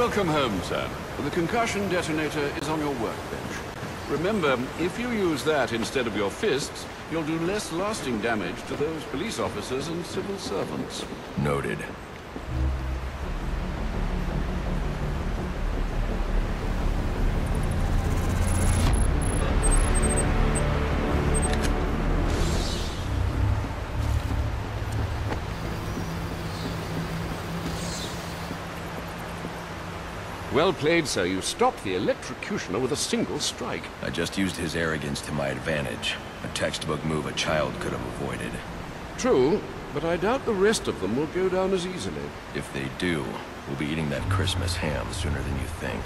Welcome home, sir. The concussion detonator is on your workbench. Remember, if you use that instead of your fists, you'll do less lasting damage to those police officers and civil servants. Noted. Well played, sir. You stopped the electrocutioner with a single strike. I just used his arrogance to my advantage. A textbook move a child could have avoided. True, but I doubt the rest of them will go down as easily. If they do, we'll be eating that Christmas ham sooner than you think.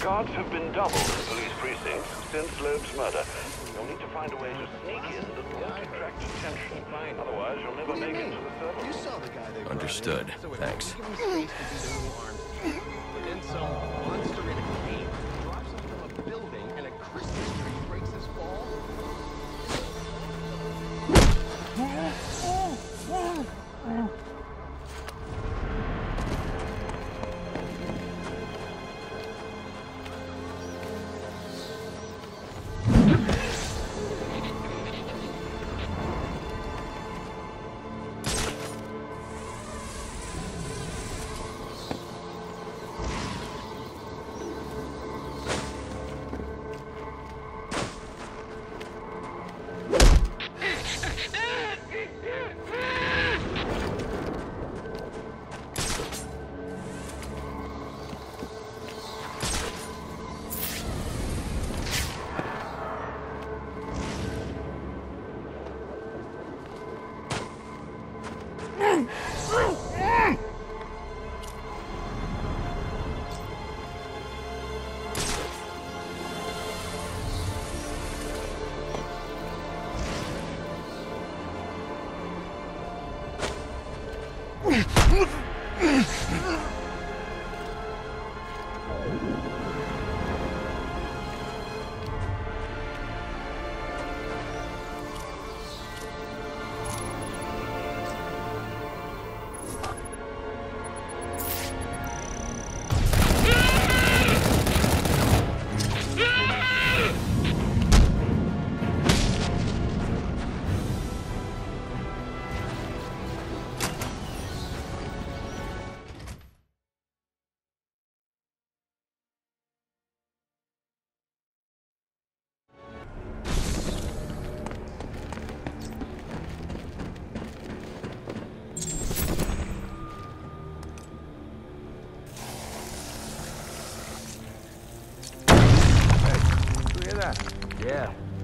Guards have been doubled in police precincts since Loeb's murder. You'll need to find a way to sneak in that won't attract attention. Otherwise, you'll never make it to the server room. Understood. Thanks. But then some monster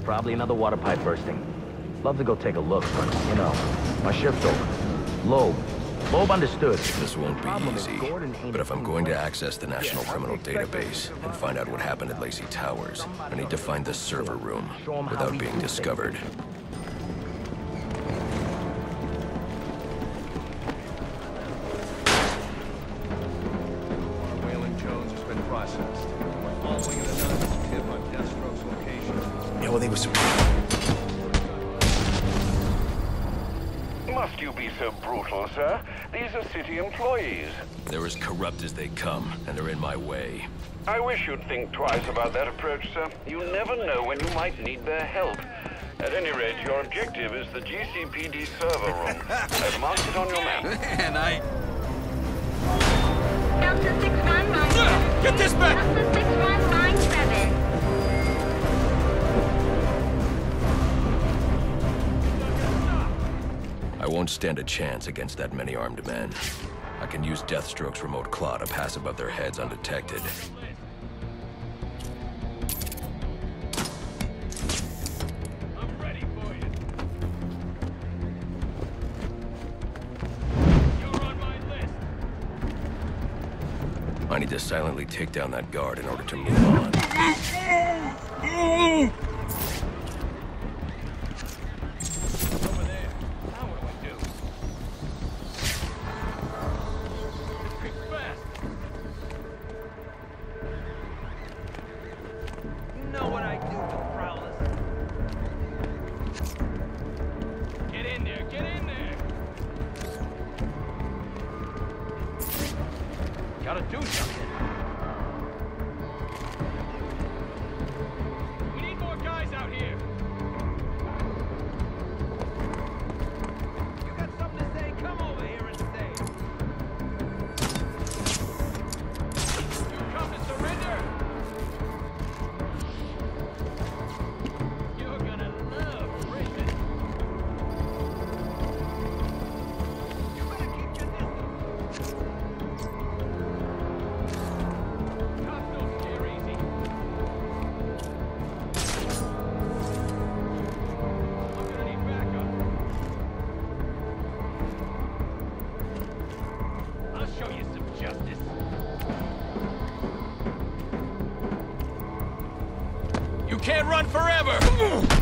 probably another water pipe bursting. Love to go take a look, but, you know, my shift's over. Loeb. Loeb understood. This won't be easy. But if I'm going to access the National Criminal Database and find out what happened at Lacey Towers, I need to find the server room Show 'em how without being discovered. As corrupt as they come, and they're in my way. I wish you'd think twice about that approach, sir. You never know when you might need their help. At any rate, your objective is the GCPD server room. I've marked it on your map. And I... Delta 61 line 7. Get this back! Delta 61 line 7. I won't stand a chance against that many armed men. I can use Deathstroke's remote claw to pass above their heads undetected. I need to silently take down that guard in order to move on. Can't run forever!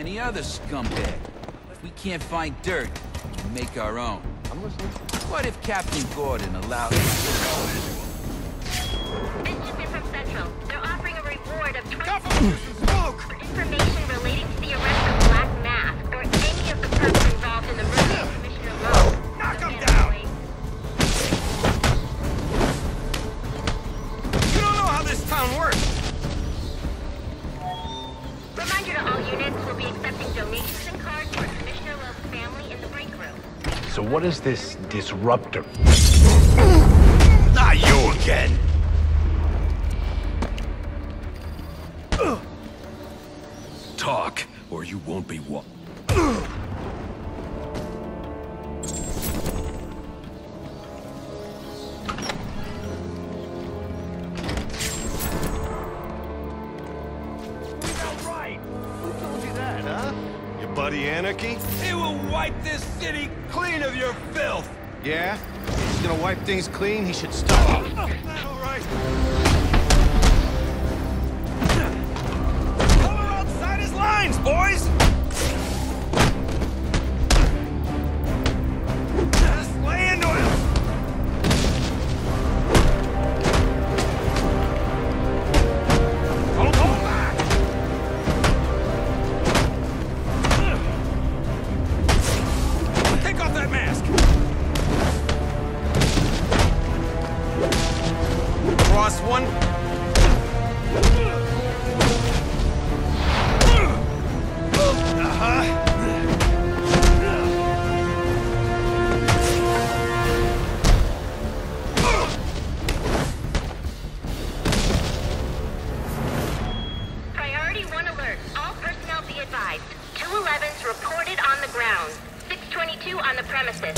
Any other scumbag. If we can't find dirt, we make our own. I'm listening. What if Captain Gordon allowed... So what is this disruptor? Not you again! Talk, or you won't be wa- Who told you that, huh? Your buddy Anarchy? He will wipe this city clean of your filth! Yeah? He's gonna wipe things clean, he should stop. Alright. Cover outside his lines, boys! On the ground. 622 on the premises.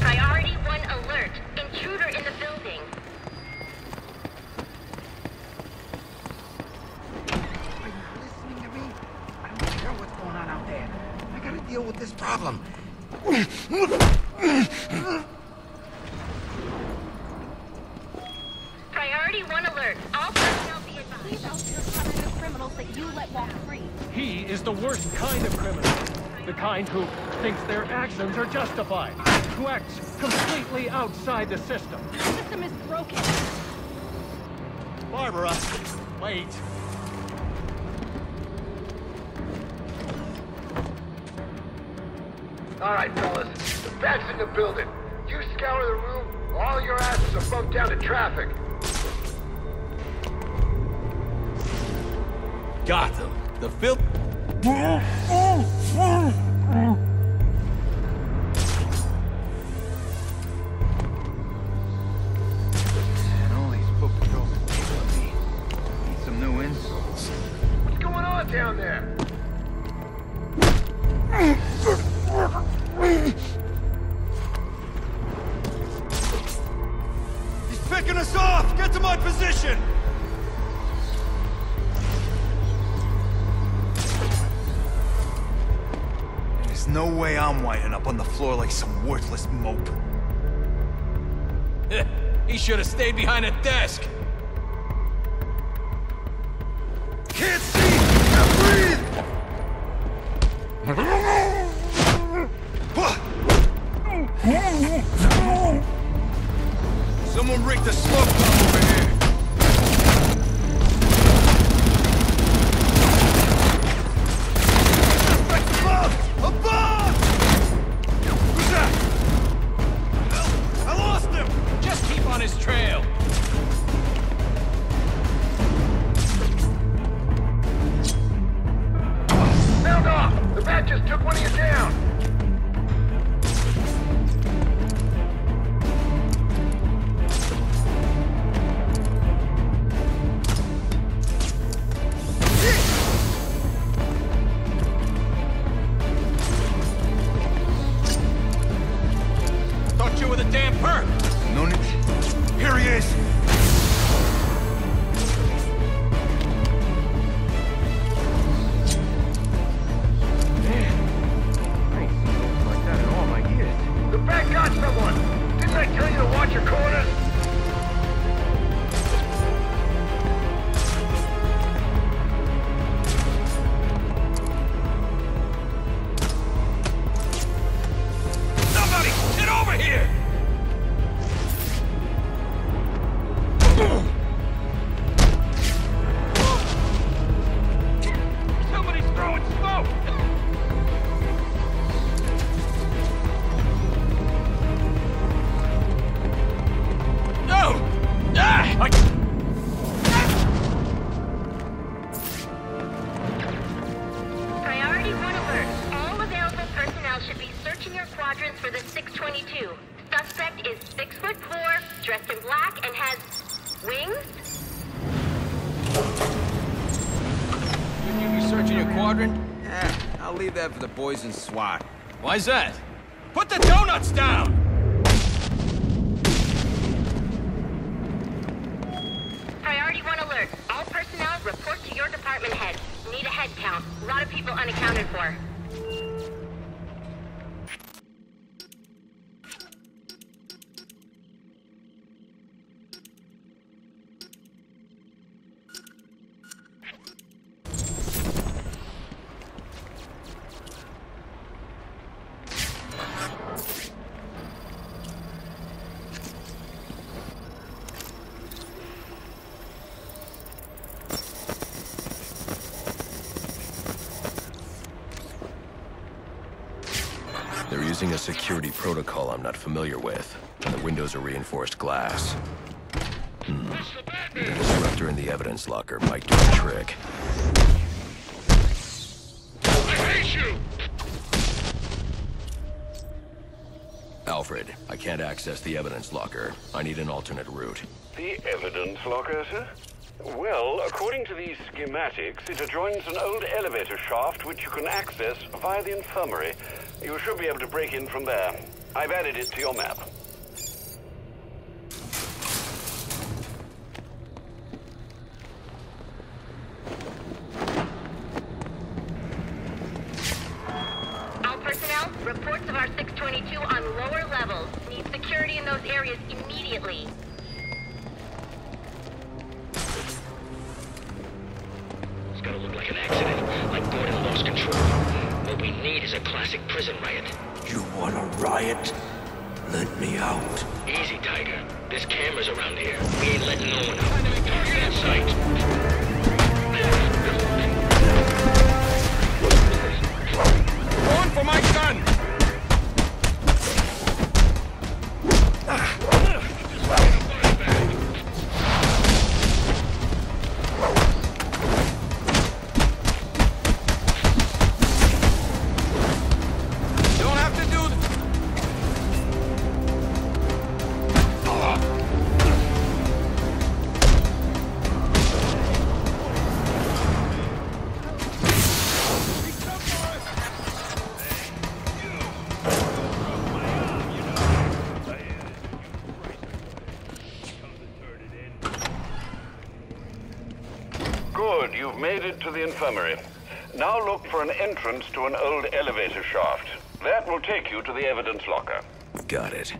Priority 1 alert. Intruder in the building. Are you listening to me? I don't care what's going on out there. I gotta deal with this problem. Kind who thinks their actions are justified. Who acts completely outside the system. The system is broken. Barbara, wait. All right, fellas. The bat's in the building. You scour the room, all your asses are bumped down to traffic. Gotham. The filth. Down there? He's picking us off! Get to my position! There's no way I'm winding up on the floor like some worthless mope. he should have stayed behind a desk. Quadrants for the 622. Suspect is 6 foot 4, dressed in black, and has wings? Shouldn't you be searching your quadrant? Eh, I'll leave that for the boys in SWAT. Why's that? Put the donuts down! Priority 1 alert. All personnel report to your department head. Need a head count. A lot of people unaccounted for. windows reinforced glass. Hmm. The disruptor in the evidence locker might do a trick. I hate you! Alfred, I can't access the evidence locker. I need an alternate route. The evidence locker, sir? Well, according to these schematics, it adjoins an old elevator shaft which you can access via the infirmary. You should be able to break in from there. I've added it to your map. infirmary. Now look for an entrance to an old elevator shaft. That will take you to the evidence locker. Got it.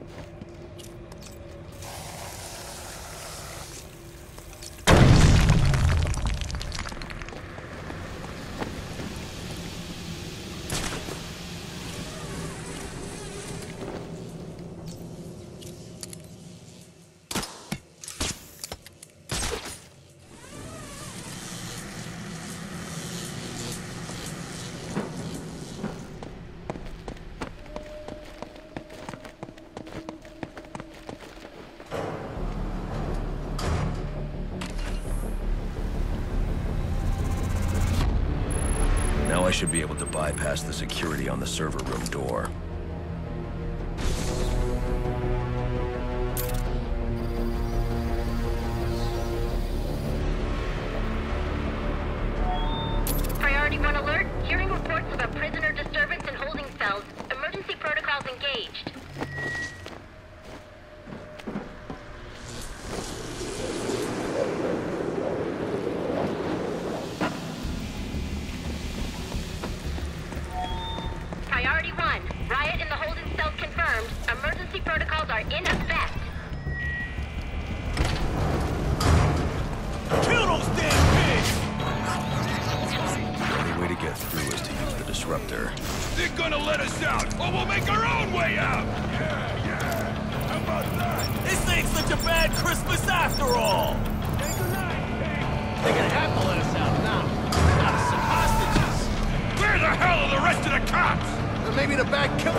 I should be able to bypass the security on the server room door. cops! Or maybe the back kill...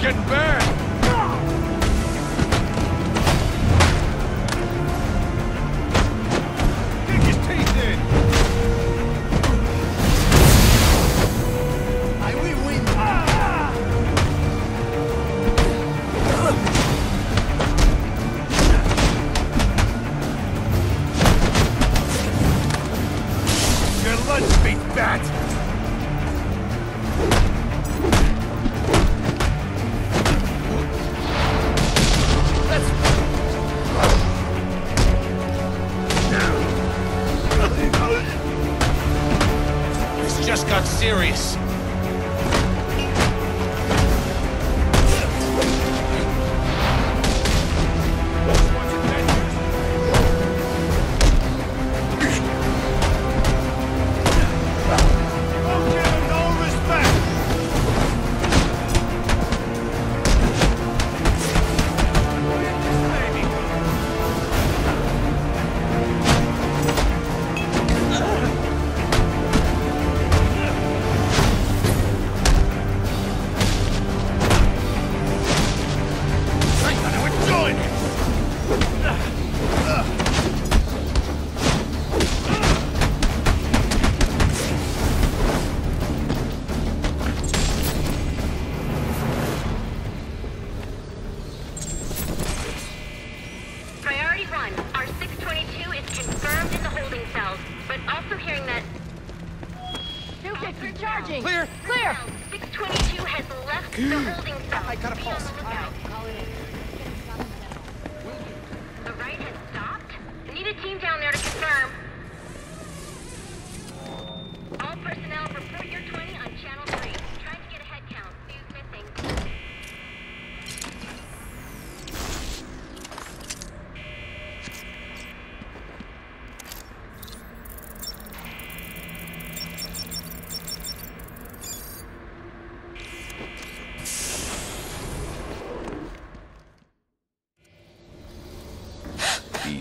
getting bad.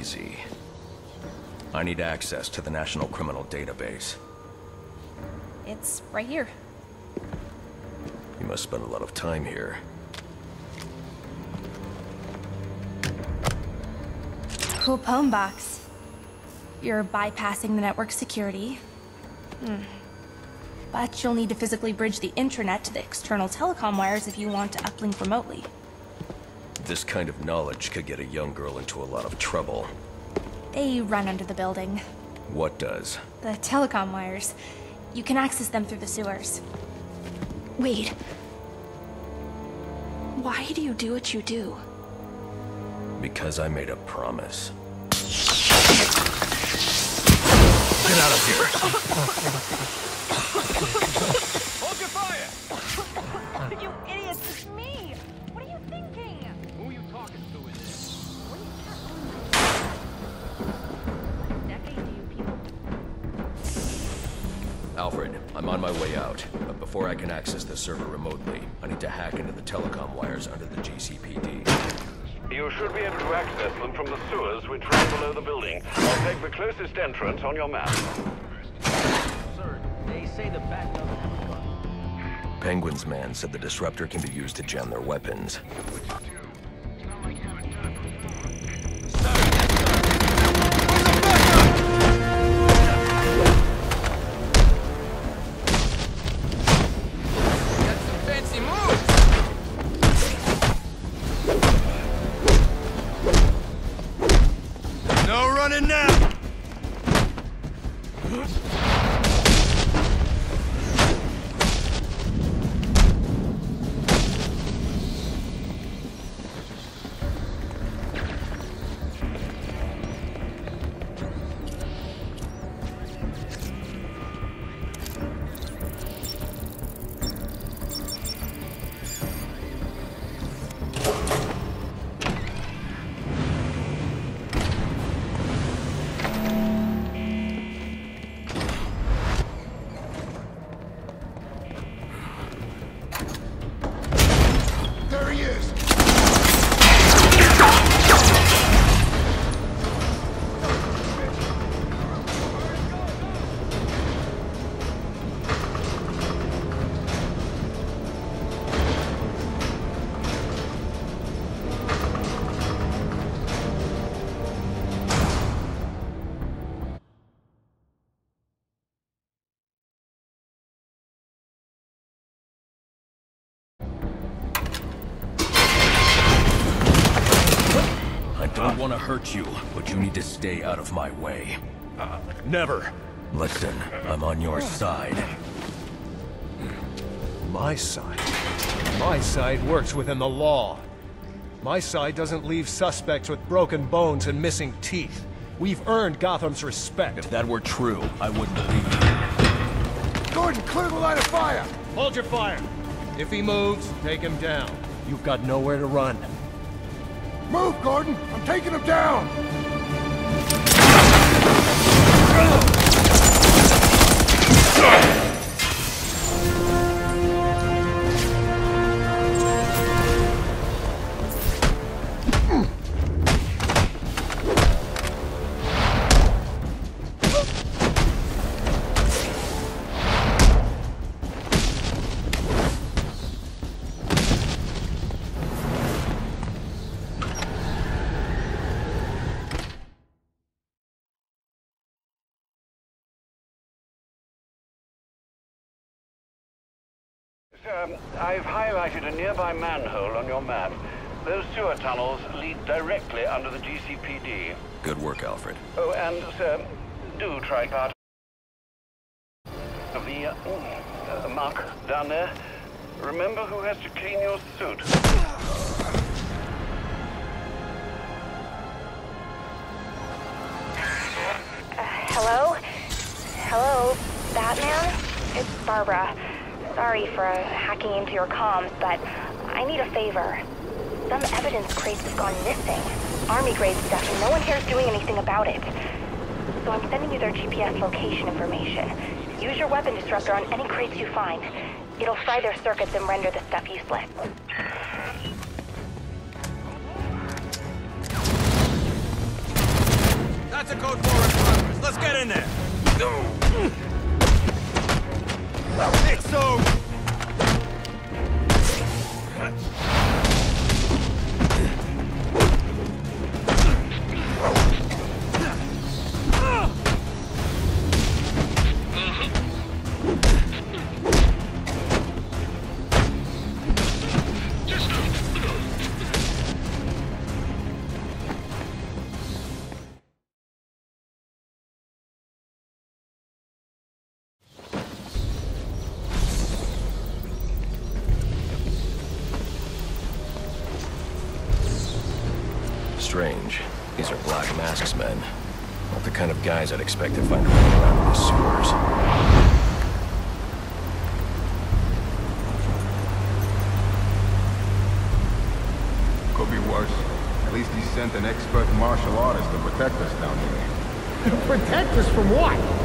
Easy. I need access to the National Criminal Database. It's right here. You must spend a lot of time here. Cool poem box. You're bypassing the network security. Hmm. But you'll need to physically bridge the intranet to the external telecom wires if you want to uplink remotely. This kind of knowledge could get a young girl into a lot of trouble. They run under the building. What does? The telecom wires. You can access them through the sewers. Wait. Why do you do what you do? Because I made a promise. Get out of here! Alfred, I'm on my way out. But before I can access the server remotely, I need to hack into the telecom wires under the GCPD. You should be able to access them from the sewers which run below the building. I'll take the closest entrance on your map. Sir, they say the bat doesn't have a gun. Penguin's man said the disruptor can be used to jam their weapons. To stay out of my way. Uh, never. Listen, I'm on your side. My side. My side works within the law. My side doesn't leave suspects with broken bones and missing teeth. We've earned Gotham's respect. If that were true, I wouldn't believe you. Gordon, clear the line of fire! Hold your fire. If he moves, take him down. You've got nowhere to run. Move, Gordon! I'm taking him down! Um, nearby manhole on your map. Those sewer tunnels lead directly under the GCPD. Good work, Alfred. Oh, and, sir, do try part. of the, uh, uh, mark down there. Remember who has to clean your suit. Hello? Hello, Batman? It's Barbara. Sorry for hacking into your comms, but I need a favor. Some evidence crates have gone missing. Army grade stuff, and no one here's doing anything about it. So I'm sending you their GPS location information. Use your weapon disruptor on any crates you find. It'll fry their circuits and render the stuff useless. That's a code for progress. Let's get in there. It's so. Expect to find running around in the sewers. Could be worse. At least he sent an expert martial artist to protect us down here. To protect us from what?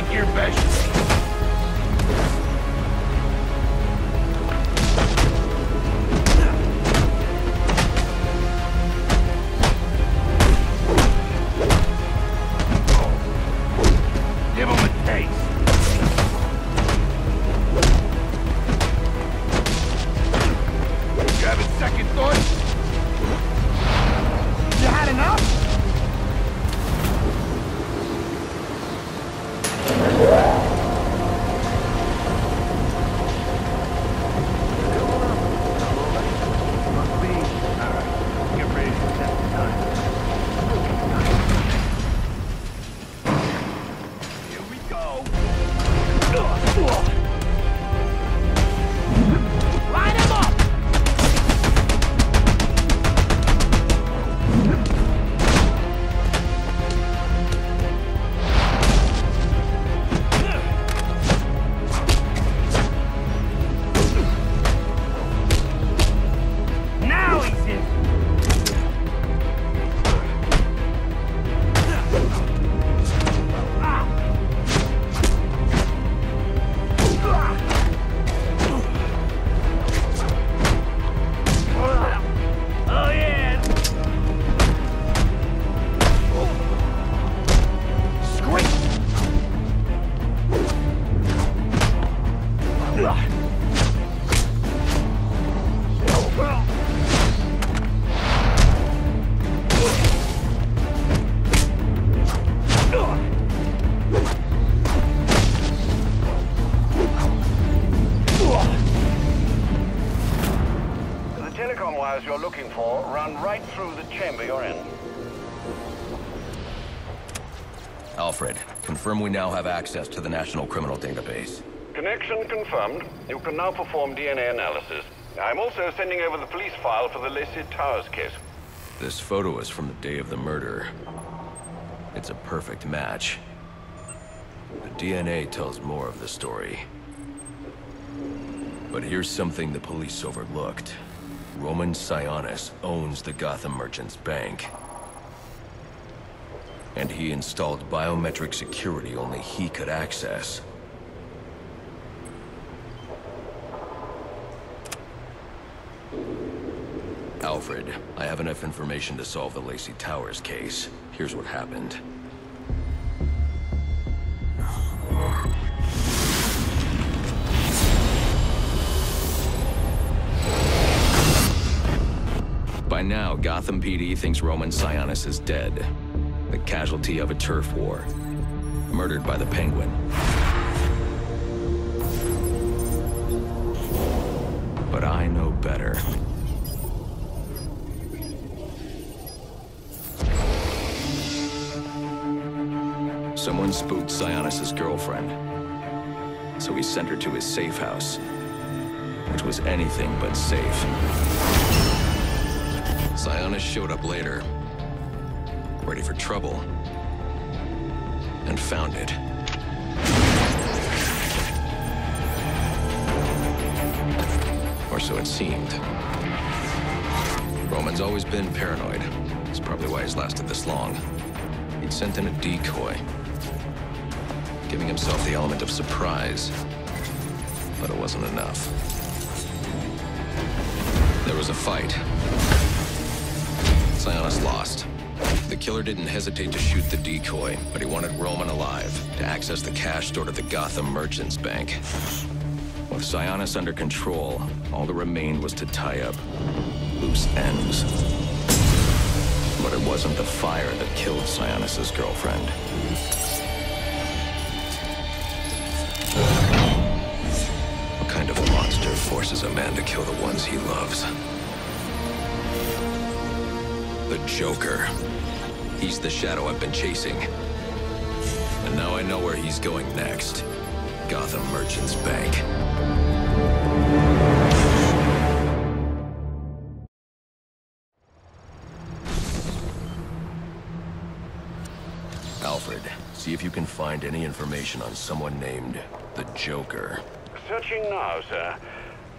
Take your best confirm we now have access to the National Criminal Database. Connection confirmed. You can now perform DNA analysis. I'm also sending over the police file for the Lacey Towers case. This photo is from the day of the murder. It's a perfect match. The DNA tells more of the story. But here's something the police overlooked. Roman Sionis owns the Gotham Merchants Bank. And he installed biometric security only he could access. Alfred, I have enough information to solve the Lacey Towers case. Here's what happened. By now, Gotham PD thinks Roman Sionis is dead. Casualty of a turf war. Murdered by the Penguin. But I know better. Someone spooked Sionis' girlfriend. So he sent her to his safe house. Which was anything but safe. Sionis showed up later. Ready for trouble. And found it. Or so it seemed. Roman's always been paranoid. That's probably why he's lasted this long. He'd sent in a decoy, giving himself the element of surprise. But it wasn't enough. There was a fight. Sionis lost. Killer didn't hesitate to shoot the decoy, but he wanted Roman alive to access the cash stored at the Gotham Merchants Bank. With Sionis under control, all that remained was to tie up loose ends. But it wasn't the fire that killed Sionis' girlfriend. What kind of monster forces a man to kill the ones he loves? The Joker. He's the shadow I've been chasing. And now I know where he's going next. Gotham Merchants Bank. Alfred, see if you can find any information on someone named the Joker. Searching now, sir.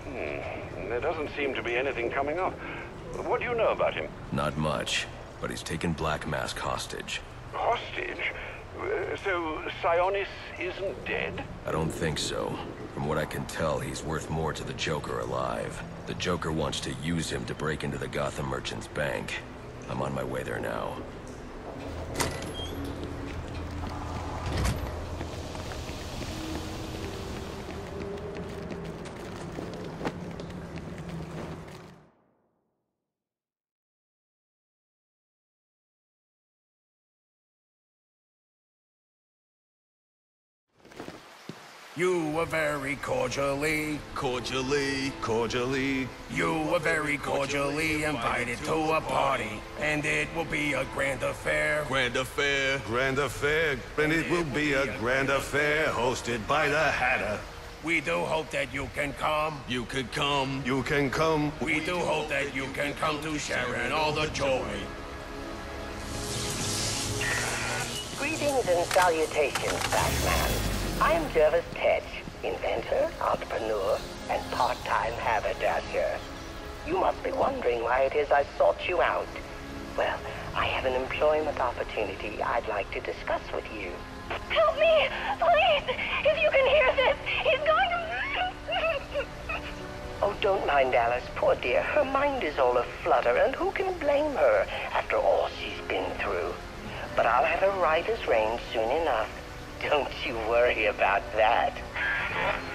Hmm. There doesn't seem to be anything coming up. What do you know about him? Not much, but he's taken Black Mask hostage. Hostage? Uh, so, Sionis isn't dead? I don't think so. From what I can tell, he's worth more to the Joker alive. The Joker wants to use him to break into the Gotham Merchants Bank. I'm on my way there now. You were very cordially, cordially, cordially. You were very cordially invited to a party, and it will be a grand affair. Grand affair. Grand affair, and it will be a grand affair hosted by the Hatter. We do hope that you can come. You can come. You can come. We do hope that you can come to share in all the joy. Greetings and salutations, Batman. I'm Jervis Tetch, inventor, entrepreneur, and part-time haberdasher. You must be wondering why it is I sought you out. Well, I have an employment opportunity I'd like to discuss with you. Help me! Please! If you can hear this, he's going to... oh, don't mind Alice. Poor dear. Her mind is all aflutter, and who can blame her after all she's been through? But I'll have her right as rain soon enough. Don't you worry about that.